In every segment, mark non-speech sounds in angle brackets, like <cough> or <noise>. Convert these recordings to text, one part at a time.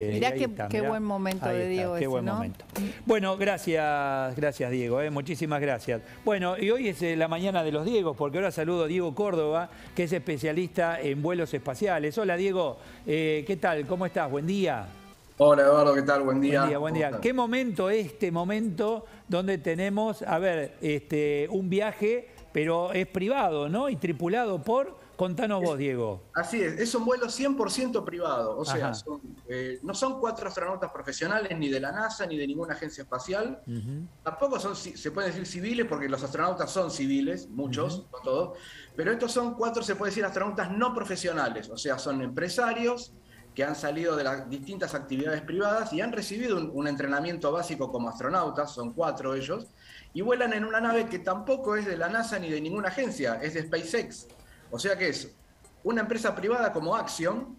Mirá qué, qué buen momento de Diego qué buen momento. Bueno, gracias, gracias Diego, eh, muchísimas gracias. Bueno, y hoy es eh, la mañana de los Diegos, porque ahora saludo a Diego Córdoba, que es especialista en vuelos espaciales. Hola Diego, eh, ¿qué tal? ¿Cómo estás? Buen día. Hola Eduardo, ¿qué tal? Buen día. Buen día, buen día. ¿Qué momento este momento donde tenemos, a ver, este, un viaje, pero es privado, ¿no? Y tripulado por Contanos vos, Diego. Así es, es un vuelo 100% privado, o sea, eh, no son cuatro astronautas profesionales ni de la NASA ni de ninguna agencia espacial, tampoco son, se puede decir civiles porque los astronautas son civiles, muchos, no todos, pero estos son cuatro, se puede decir, astronautas no profesionales, o sea, son empresarios que han salido de las distintas actividades privadas y han recibido un entrenamiento básico como astronautas, son cuatro ellos, y vuelan en una nave que tampoco es de la NASA ni de ninguna agencia, es de SpaceX. O sea que es una empresa privada como Axiom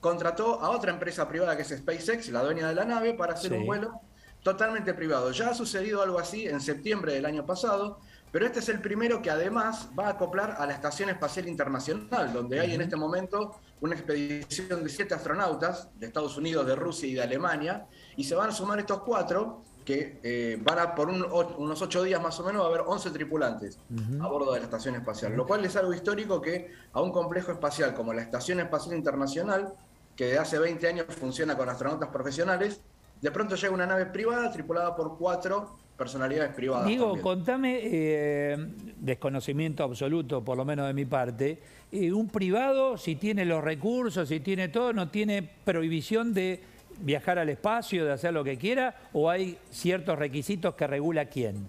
contrató a otra empresa privada que es SpaceX, la dueña de la nave, para hacer un vuelo totalmente privado. Ya ha sucedido algo así en septiembre del año pasado, pero este es el primero que además va a acoplar a la Estación Espacial Internacional, donde hay en este momento una expedición de siete astronautas de Estados Unidos, de Rusia y de Alemania, y se van a sumar estos cuatro que eh, van a, por unos ocho días más o menos, va a haber 11 tripulantes a bordo de la Estación Espacial, lo cual es algo histórico que a un complejo espacial como la Estación Espacial Internacional, que de hace 20 años funciona con astronautas profesionales, de pronto llega una nave privada tripulada por cuatro personalidades privadas. Digo, contame, eh, desconocimiento absoluto, por lo menos de mi parte, eh, un privado, si tiene los recursos, si tiene todo, no tiene prohibición de viajar al espacio, de hacer lo que quiera, o hay ciertos requisitos que regula quién?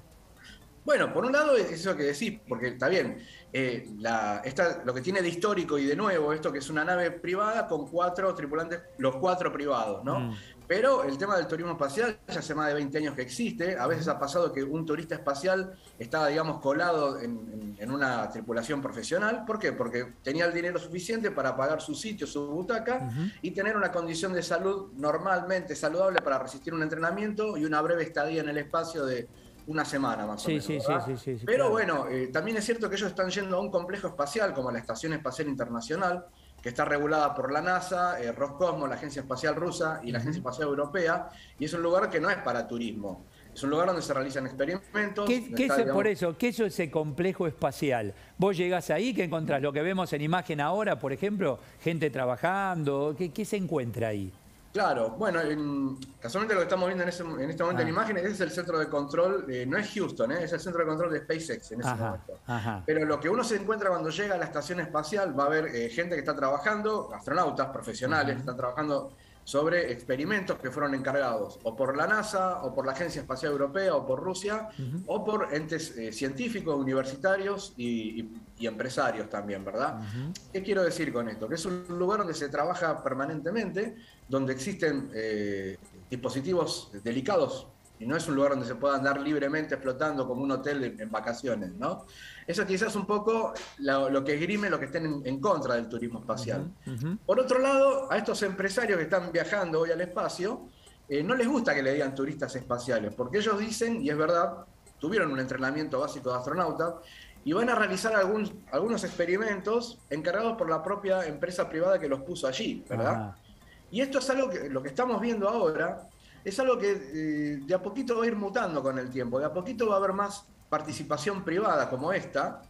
Bueno, por un lado es eso que decís, porque está bien, eh, la, lo que tiene de histórico y de nuevo, esto que es una nave privada con cuatro tripulantes, los cuatro privados, ¿no? Mm. Pero el tema del turismo espacial ya hace más de 20 años que existe. A veces ha pasado que un turista espacial estaba, digamos, colado en, una tripulación profesional. ¿Por qué? Porque tenía el dinero suficiente para pagar su sitio, su butaca y tener una condición de salud normalmente saludable para resistir un entrenamiento y una breve estadía en el espacio de una semana más o menos. Sí, sí, sí, Pero bueno, eh, también es cierto que ellos están yendo a un complejo espacial como la Estación Espacial Internacional que está regulada por la NASA, eh, Roscosmos, la Agencia Espacial Rusa y la Agencia Espacial Europea, y es un lugar que no es para turismo. Es un lugar donde se realizan experimentos. ¿Qué, es, por eso? ¿Qué es ese complejo espacial? Vos llegás ahí, ¿qué encontrás? Lo que vemos en imagen ahora, por ejemplo, gente trabajando, ¿qué, qué se encuentra ahí? Claro, bueno, casualmente lo que estamos viendo en, este momento en ah. imagen es el centro de control, no es Houston, ¿eh? es el centro de control de SpaceX en ese momento. Pero lo que uno se encuentra cuando llega a la estación espacial va a haber eh, gente que está trabajando, astronautas profesionales, que están trabajando sobre experimentos que fueron encargados o por la NASA, o por la Agencia Espacial Europea, o por Rusia, o por entes eh, científicos, universitarios y, empresarios también, ¿verdad? ¿Qué quiero decir con esto? Que es un lugar donde se trabaja permanentemente, donde existen eh, dispositivos delicados y no es un lugar donde se pueda andar libremente flotando como un hotel en vacaciones, ¿no? Eso quizás un poco lo, que esgrime lo que estén en, contra del turismo espacial. Por otro lado, a estos empresarios que están viajando hoy al espacio, eh, no les gusta que le digan turistas espaciales, porque ellos dicen, y es verdad, tuvieron un entrenamiento básico de astronauta y van a realizar algunos experimentos encargados por la propia empresa privada que los puso allí, ¿verdad? Y esto es algo que lo que estamos viendo ahora es algo que eh, de a poquito va a ir mutando con el tiempo, de a poquito va a haber más participación privada como esta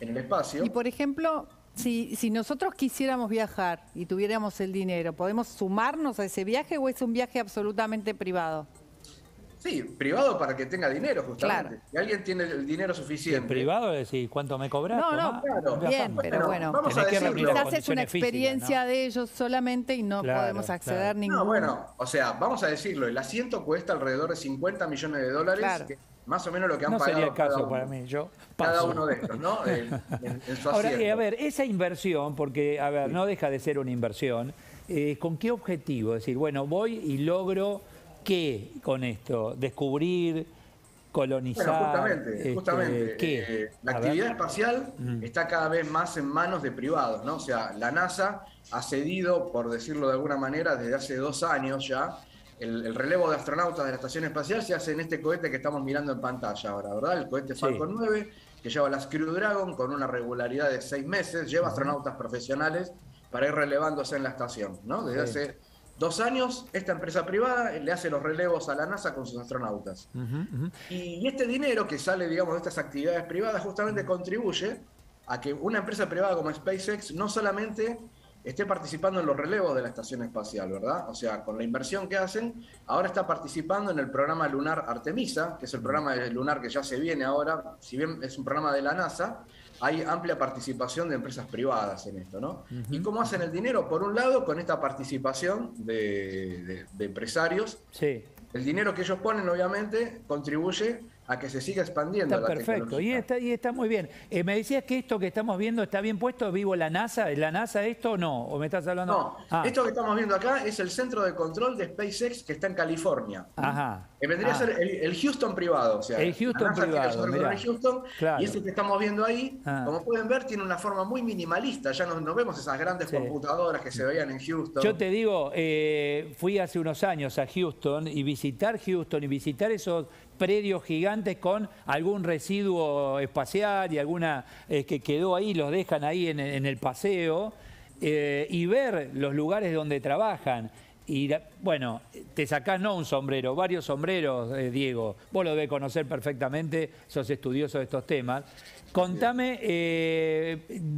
en el espacio. Y por ejemplo, si, si nosotros quisiéramos viajar y tuviéramos el dinero, ¿podemos sumarnos a ese viaje o es un viaje absolutamente privado? Sí, privado para que tenga dinero, justamente. Si alguien tiene el dinero suficiente. privado es decir, ¿cuánto me cobras? No, no, claro. Bien, pero bueno, vamos a quizás es una experiencia de ellos solamente y no podemos acceder ningún. No, bueno, o sea, vamos a decirlo, el asiento cuesta alrededor de 50 millones de dólares, más o menos lo que han no pagado. sería el caso para mí, yo Cada uno de estos, ¿no? <laughs> Ahora, eh, a ver, esa inversión, porque, a ver, no deja de ser una inversión, eh, ¿con qué objetivo? Es decir, bueno, voy y logro ¿Qué con esto? ¿Descubrir? colonizar. justamente, este, justamente. Eh, la actividad espacial mm. está cada vez más en manos de privados, ¿no? O sea, la NASA ha cedido, por decirlo de alguna manera, desde hace dos años ya. El, relevo de astronautas de la estación espacial se hace en este cohete que estamos mirando en pantalla ahora, ¿verdad? El cohete Falcon 9, que lleva la Crew Dragon con una regularidad de seis meses, lleva astronautas profesionales para ir relevándose en la estación, ¿no? Desde hace dos años, esta empresa privada le hace los relevos a la NASA con sus astronautas. Y este dinero que sale, digamos, de estas actividades privadas justamente contribuye a que una empresa privada como SpaceX no solamente esté participando en los relevos de la estación espacial, ¿verdad? O sea, con la inversión que hacen, ahora está participando en el programa lunar Artemisa, que es el programa lunar que ya se viene ahora, si bien es un programa de la NASA, hay amplia participación de empresas privadas en esto, ¿no? ¿Y cómo hacen el dinero? Por un lado, con esta participación de, de empresarios. Sí. El dinero que ellos ponen, obviamente, contribuye a que se siga expandiendo. Está perfecto, y está, y está muy bien. Eh, me decías que esto que estamos viendo está bien puesto, vivo la NASA, ¿la NASA esto o no? ¿O me estás hablando? No, ah. esto que estamos viendo acá es el centro de control de SpaceX que está en California. Ajá. Que vendría a ah. ser el, Houston privado, o sea, el Houston privado. Mirá. Houston, Y este que estamos viendo ahí, ah. como pueden ver, tiene una forma muy minimalista. Ya no, vemos esas grandes computadoras que se veían en Houston. Yo te digo, eh, fui hace unos años a Houston y visitar Houston y visitar esos predios gigantes con algún residuo espacial y alguna eh, que quedó ahí, los dejan ahí en, el paseo, eh, y ver los lugares donde trabajan. Y bueno, te sacás no un sombrero, varios sombreros, eh, Diego. Vos lo debes conocer perfectamente, sos estudioso de estos temas. Contame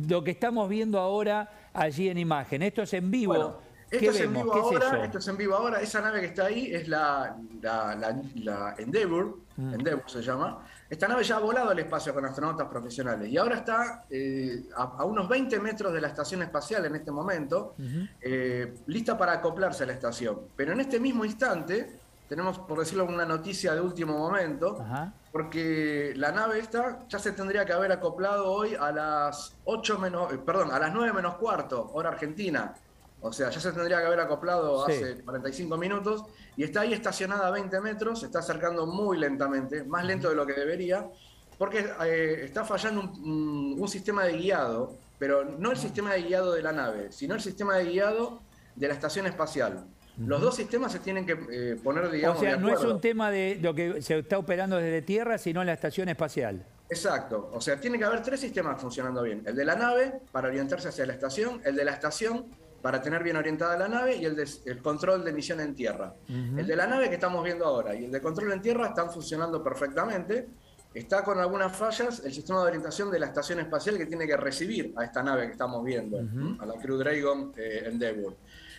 lo que estamos viendo ahora allí en imagen. Esto es en vivo. Esto es en vivo ahora, esto es en vivo ahora. Esa nave que está ahí es la, la, Endeavour, mm. Endeavour se llama. Esta nave ya ha volado al espacio con astronautas profesionales y ahora está eh, a, unos 20 metros de la estación espacial en este momento, eh, lista para acoplarse a la estación. Pero en este mismo instante, tenemos, por decirlo, una noticia de último momento, porque la nave esta ya se tendría que haber acoplado hoy a las 8 menos, eh, perdón, a las 9 menos cuarto, hora argentina. O sea, ya se tendría que haber acoplado hace 45 minutos y está ahí estacionada a 20 metros, se está acercando muy lentamente, más lento de lo que debería, porque eh, está fallando un, sistema de guiado, pero no el sistema de guiado de la nave, sino el sistema de guiado de la estación espacial. Los dos sistemas se tienen que eh, poner, digamos. O sea, no es un tema de lo que se está operando desde tierra, sino en la estación espacial. Exacto. O sea, tiene que haber tres sistemas funcionando bien: el de la nave para orientarse hacia la estación, el de la estación para tener bien orientada la nave y el, de, el control de misión en tierra. El de la nave que estamos viendo ahora y el de control en tierra están funcionando perfectamente. Está con algunas fallas el sistema de orientación de la estación espacial que tiene que recibir a esta nave que estamos viendo, a la Crew Dragon eh, Endeavour.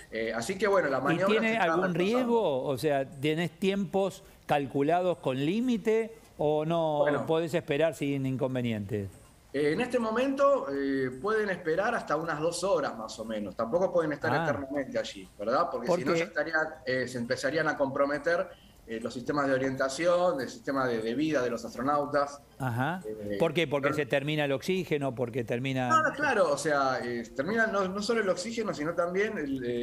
Eh, así que bueno, la maniobra... ¿Y tiene algún riesgo? O sea, ¿tienes tiempos calculados con límite o no podés esperar sin inconvenientes? Eh, en este momento eh, pueden esperar hasta unas dos horas más o menos. Tampoco pueden estar ah. eternamente allí, ¿verdad? Porque si no eh, se empezarían a comprometer los sistemas de orientación, el sistema de, vida de los astronautas. Ajá. ¿Por qué? Porque se termina el oxígeno, porque termina... No, claro, o sea, termina no, solo el oxígeno, sino también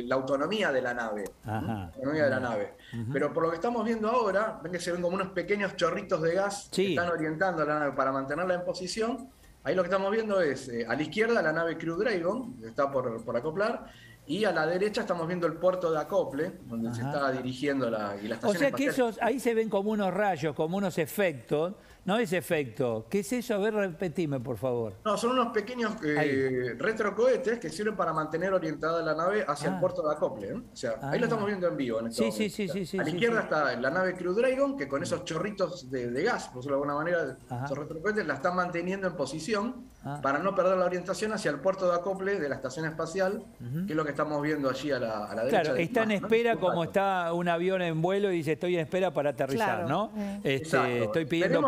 la autonomía de la nave. La autonomía de la nave. Pero por lo que estamos viendo ahora, ven que se ven como unos pequeños chorritos de gas que están orientando a la nave para mantenerla en posición Ahí lo que estamos viendo es eh, a la izquierda la nave Crew Dragon, que está por, acoplar, y a la derecha estamos viendo el puerto de acople, donde se está dirigiendo la, y la estación O sea que esos, ahí se ven como unos rayos, como unos efectos no es efecto. ¿Qué es eso? A ver, repetime, por favor. No, son unos pequeños eh, retrocohetes que sirven para mantener orientada la nave hacia el ah. puerto de acople. ¿eh? O sea, ahí lo ah. estamos viendo en vivo. En este sí, sí, sí, sí, A la izquierda está la nave Crew Dragon, que con esos chorritos de, gas, por decirlo de alguna manera, esos retrocohetes la están manteniendo en posición ah. para no perder la orientación hacia el puerto de acople de la estación espacial, que es lo que estamos viendo allí a la, a la derecha. Claro, está en espera como está un avión en vuelo y dice estoy en espera para aterrizar, ¿no? Este, estoy pidiendo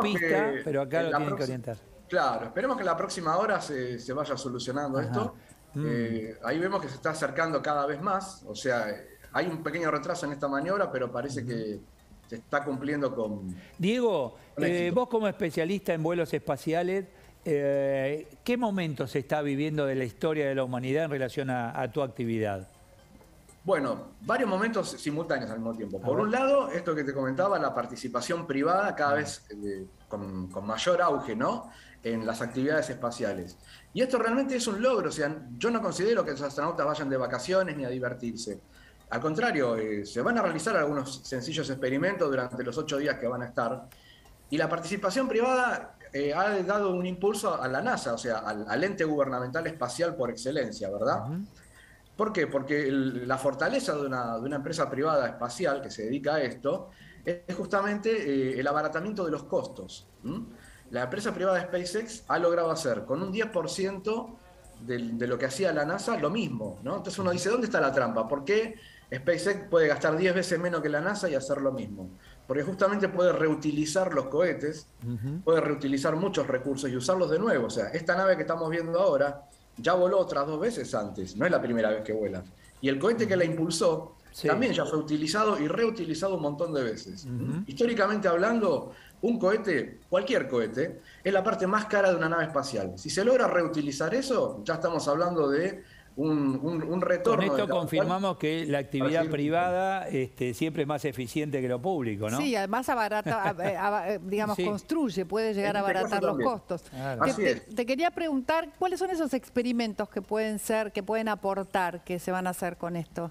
pero acá lo tienen que orientar. Claro, esperemos que en la próxima hora se, vaya solucionando esto. Mm. Eh, ahí vemos que se está acercando cada vez más, o sea, hay un pequeño retraso en esta maniobra, pero parece que se está cumpliendo con... Diego, eh, vos como especialista en vuelos espaciales, eh, ¿qué momento se está viviendo de la historia de la humanidad en relación a tu actividad? Bueno, varios momentos simultáneos al mismo tiempo. Por un lado, esto que te comentaba, la participación privada cada vez eh, con, mayor auge, ¿no? En las actividades espaciales. Y esto realmente es un logro. O sea, yo no considero que los astronautas vayan de vacaciones ni a divertirse. Al contrario, eh, se van a realizar algunos sencillos experimentos durante los ocho días que van a estar. Y la participación privada eh, ha dado un impulso a la NASA, o sea, al, ente gubernamental espacial por excelencia, ¿verdad? ¿Por qué? Porque la fortaleza de una, empresa privada espacial que se dedica a esto es justamente eh, el abaratamiento de los costos. La empresa privada SpaceX ha logrado hacer con un 10% de, de, lo que hacía la NASA lo mismo. ¿no? Entonces uno dice, ¿dónde está la trampa? ¿Por qué SpaceX puede gastar 10 veces menos que la NASA y hacer lo mismo? Porque justamente puede reutilizar los cohetes, puede reutilizar muchos recursos y usarlos de nuevo. O sea, esta nave que estamos viendo ahora ya voló otras dos veces antes, no es la primera vez que vuela. Y el cohete que la impulsó también ya fue utilizado y reutilizado un montón de veces. Históricamente hablando, un cohete, cualquier cohete, es la parte más cara de una nave espacial. Si se logra reutilizar eso, ya estamos hablando de un, retorno. Con esto confirmamos que la actividad privada este, siempre es más eficiente que lo público, ¿no? Sí, además abarata, <laughs> eh, digamos, construye, puede llegar a abaratar los costos. Te, quería preguntar, ¿cuáles son esos experimentos que pueden ser, que pueden aportar, que se van a hacer con esto?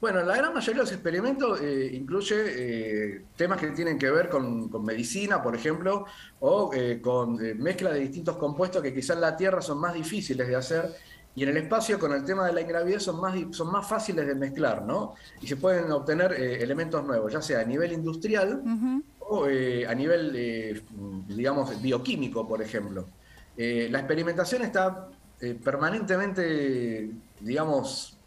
Bueno, la gran mayoría de los experimentos eh, incluye eh, temas que tienen que ver con, medicina, por ejemplo, o con mezcla de distintos compuestos que quizás en la Tierra son más difíciles de hacer y en el espacio, con el tema de la ingravidez, son más, son más fáciles de mezclar, ¿no? Y se pueden obtener eh, elementos nuevos, ya sea a nivel industrial o eh, a nivel, eh, digamos, bioquímico, por ejemplo. la experimentación está permanentemente, digamos,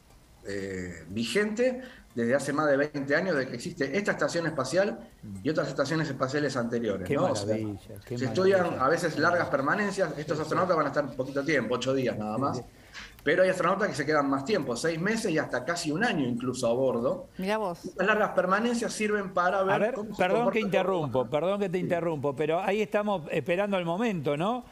vigente desde hace más de 20 años de que existe esta estación espacial y otras estaciones espaciales anteriores. ¿no? se estudian a veces largas permanencias, estos astronautas van a estar un poquito tiempo, ocho días nada más. Pero hay astronautas que se quedan más tiempo, seis meses y hasta casi un año incluso a bordo. Mira vos. Las largas permanencias sirven para ver. A ver perdón que interrumpo, perdón que te interrumpo, pero ahí estamos esperando el momento, ¿no?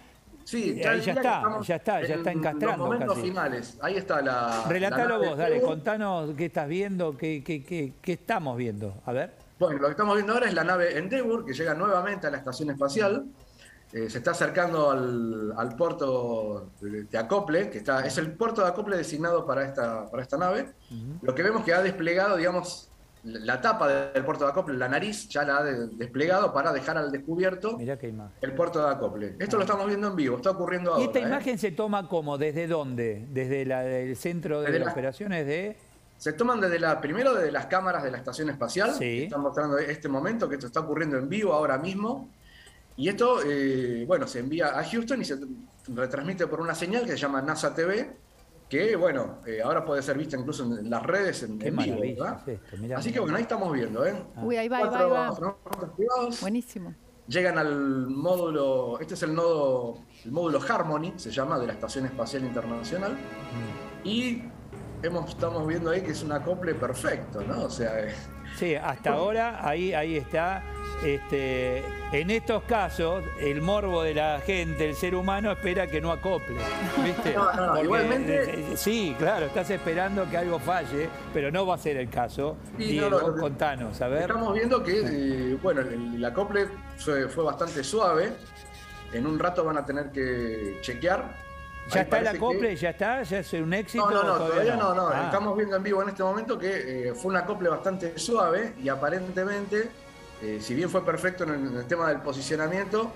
Sí, ya, ahí ya está, ya está, ya está encastrando. Los momentos finales, ahí está la. Relatalo vos, dale, contanos qué estás viendo, qué, qué, qué, qué estamos viendo. A ver. Bueno, lo que estamos viendo ahora es la nave Endeavour, que llega nuevamente a la estación espacial. Eh, se está acercando al, puerto de, acople, que está, es el puerto de acople designado para esta, para esta nave. Lo que vemos que ha desplegado, digamos, la tapa del puerto de acople, la nariz, ya la ha desplegado para dejar al descubierto el puerto de acople. Esto lo estamos viendo en vivo, está ocurriendo ahora. ¿Y esta ¿eh? imagen se toma como? ¿Desde dónde? ¿Desde el centro de operaciones de...? Se toman desde la, primero desde las cámaras de la estación espacial, sí. están mostrando este momento, que esto está ocurriendo en vivo ahora mismo. Y esto, eh, bueno, se envía a Houston y se retransmite por una señal que se llama NASA TV, que, bueno, eh, ahora puede ser vista incluso en las redes en, vivo, ¿verdad? Así que, bueno, ahí estamos viendo, ¿eh? Ah. Uy, ahí va, ahí va, Buenísimo. Llegan al módulo, este es el nodo, el módulo Harmony, se llama, de la Estación Espacial Internacional. Mm. Y hemos, estamos viendo ahí que es un acople perfecto, ¿no? O sea... Sí, hasta ahora ahí, ahí está este, en estos casos, el morbo de la gente, el ser humano, espera que no acople. ¿viste? <laughs> igualmente. Eh, eh, sí, claro, estás esperando que algo falle, pero no va a ser el caso. Y contanos, a ver. Estamos viendo que, eh, bueno, el, acople fue, bastante suave. En un rato van a tener que chequear ¿Ya está el acople? ¿Ya está? ¿Ya es un éxito? No, no, no, todavía, no. no. Ah. Estamos viendo en vivo en este momento que fue un acople bastante suave y aparentemente eh, si bien fue perfecto en el, tema del posicionamiento,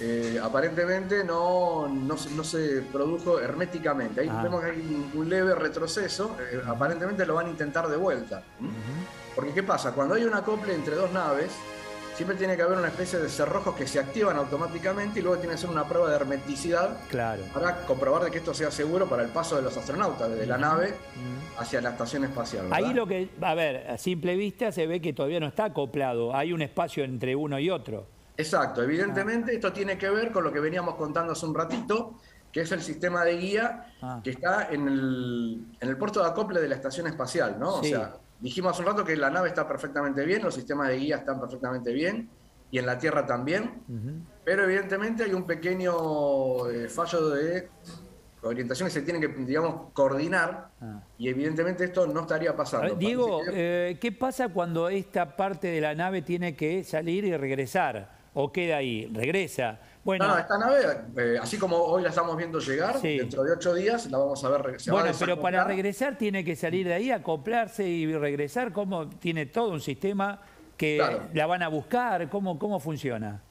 eh, aparentemente no, no, se produjo herméticamente. Ahí ah. vemos que hay un, leve retroceso, eh, aparentemente lo van a intentar de vuelta. Porque ¿qué pasa? Cuando hay un acople entre dos naves, siempre tiene que haber una especie de cerrojos que se activan automáticamente y luego tiene que ser una prueba de hermeticidad claro. para comprobar de que esto sea seguro para el paso de los astronautas desde la nave hacia la estación espacial. Ahí lo que, a ver, a simple vista se ve que todavía no está acoplado, hay un espacio entre uno y otro. Exacto, evidentemente esto tiene que ver con lo que veníamos contando hace un ratito, que es el sistema de guía ah. que está en el, en el puerto de acople de la estación espacial, ¿no? O sea, Dijimos hace un rato que la nave está perfectamente bien, los sistemas de guía están perfectamente bien y en la Tierra también, pero evidentemente hay un pequeño eh, fallo de orientación que se tiene que, digamos, coordinar ah. y evidentemente esto no estaría pasando. Diego, eh, ¿qué pasa cuando esta parte de la nave tiene que salir y regresar? ¿O queda ahí? ¿Regresa? Bueno, no, esta nave, eh, así como hoy la estamos viendo llegar, dentro de ocho días la vamos a ver regresar. Bueno, pero para regresar tiene que salir de ahí, acoplarse y regresar. ¿Cómo tiene todo un sistema que la van a buscar? ¿Cómo, cómo funciona?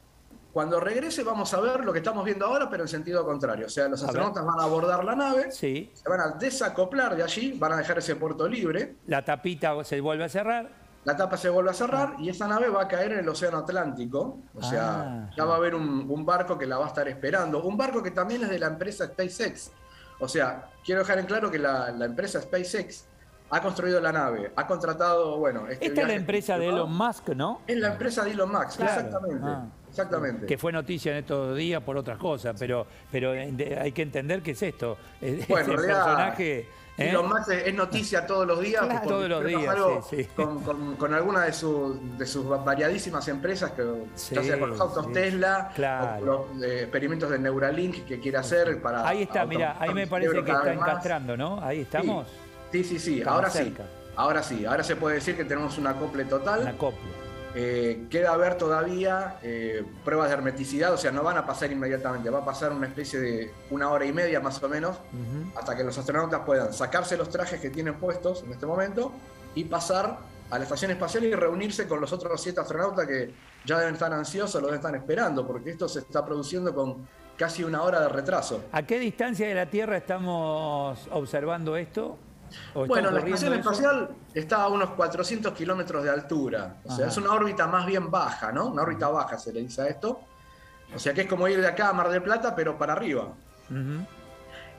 Cuando regrese vamos a ver lo que estamos viendo ahora, pero en sentido contrario. O sea, los astronautas van a abordar la nave, se van a desacoplar de allí, van a dejar ese puerto libre. La tapita se vuelve a cerrar. La tapa se vuelve a cerrar ah. y esa nave va a caer en el Océano Atlántico. O sea, ah. ya va a haber un, barco que la va a estar esperando. Un barco que también es de la empresa SpaceX. O sea, quiero dejar en claro que la, empresa SpaceX ha construido la nave, ha contratado, bueno... Este Esta es la empresa de Elon Musk, ¿no? Es la empresa de Elon Musk, exactamente. Ah. Exactamente. Que fue noticia en estos días por otras cosas, pero, pero hay que entender qué es esto. Bueno, es personaje. ¿Eh? Elon Musk es noticia todos los días. Todos los días, sí, Con, alguna de, de sus variadísimas empresas, que, ya sea con los autos Tesla, o los eh, experimentos de Neuralink que quiere hacer para... Ahí está, mira, ahí me parece que está encastrando, ¿no? Ahí estamos. Sí, sí, sí, ahora sí. Ahora sí, ahora se puede decir que tenemos un acople total. Un acople. Eh, queda ver todavía eh, pruebas de hermeticidad, o sea, no van a pasar inmediatamente, va a pasar una especie de una hora y media más o menos, hasta que los astronautas puedan sacarse los trajes que tienen puestos en este momento y pasar a la estación espacial y reunirse con los otros siete astronautas que ya deben estar ansiosos, lo deben estar esperando, porque esto se está produciendo con casi una hora de retraso. ¿A qué distancia de la Tierra estamos observando esto? Bueno, la estación espacial está a unos 400 kilómetros de altura. O sea, es una órbita más bien baja, ¿no? Una órbita baja se le dice a esto. O sea, que es como ir de acá a Mar del Plata, pero para arriba.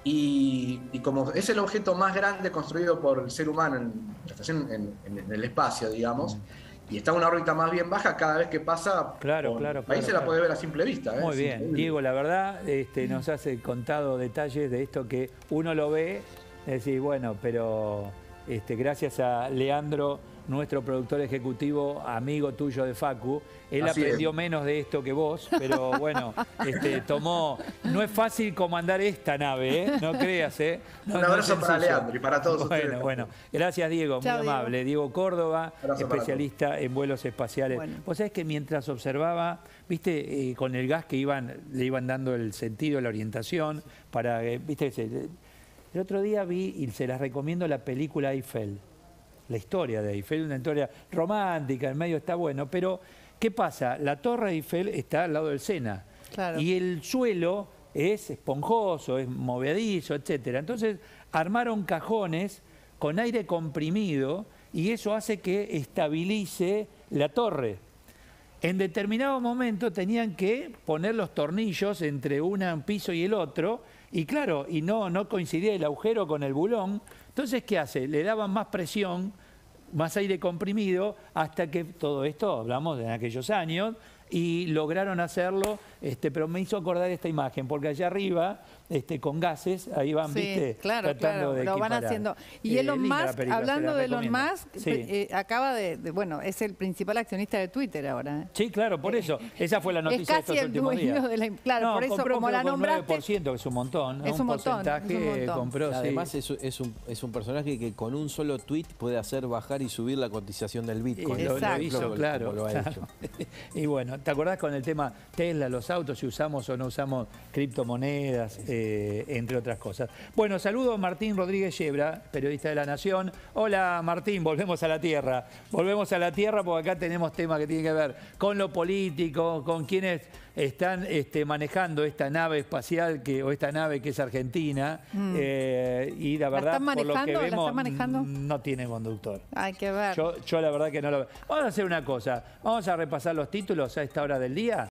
y, como es el objeto más grande construido por el ser humano en la estación, en, el espacio, digamos, y está una órbita más bien baja cada vez que pasa. Claro, claro. Ahí se la puede ver a simple vista. ¿eh? Muy bien, Diego, la verdad este, nos has contado detalles de esto que uno lo ve es decir, bueno, pero este, gracias a Leandro, nuestro productor ejecutivo, amigo tuyo de Facu, él aprendió menos de esto que vos, pero bueno, este, tomó. No es fácil comandar esta nave, ¿eh? No creas, ¿eh? Un abrazo para Leandro y para todos bueno, ustedes. Bueno, gracias Diego, muy amable. Diego, Córdoba, especialista en vuelos espaciales. Vos sabés que mientras observaba, viste, eh, con el gas que iban, le iban dando el sentido, la orientación, para, eh, viste, el otro día vi, y se las recomiendo, la película Eiffel. La historia de Eiffel, una historia romántica, en medio está bueno, pero ¿qué pasa? La torre Eiffel está al lado del Sena. Y el suelo es esponjoso, es movedizo, etc. Entonces armaron cajones con aire comprimido y eso hace que estabilice la torre. En determinado momento tenían que poner los tornillos entre un piso y el otro y claro, y no, no coincidía el agujero con el bulón. Entonces, ¿qué hace? Le daban más presión, más aire comprimido, hasta que todo esto, hablamos de aquellos años, y lograron hacerlo, este, pero me hizo acordar esta imagen, porque allá arriba este, con gases, ahí van, viste, claro, tratando claro, lo van haciendo. Y eh, Elon Musk, hablando de Elon Musk, eh, acaba de, bueno, es el principal accionista de Twitter ahora. ¿eh? Sí, claro, por eso. Esa fue la noticia es casi de estos últimos días. De la, claro, por eso como la nombraste. 9%, que es un montón, Es un, montón, porcentaje compró. Además es, es, un, es un personaje que con un solo tweet puede hacer bajar y subir la cotización del Bitcoin. Exacto. Lo, hizo, claro. Lo ha hecho. y bueno, ¿te acordás con el tema Tesla, los autos, si usamos o no usamos criptomonedas? Eh, entre otras cosas. Bueno, saludo a Martín Rodríguez Yebra, periodista de La Nación. Hola Martín, volvemos a la tierra. Volvemos a la tierra porque acá tenemos temas que tienen que ver con lo político, con quienes están este, manejando esta nave espacial que, o esta nave que es argentina. Mm. Eh, y la verdad, por lo que vemos, manejando? no tiene conductor. Hay que ver. Yo, yo la verdad que no lo veo. Vamos a hacer una cosa. Vamos a repasar los títulos a esta hora del día.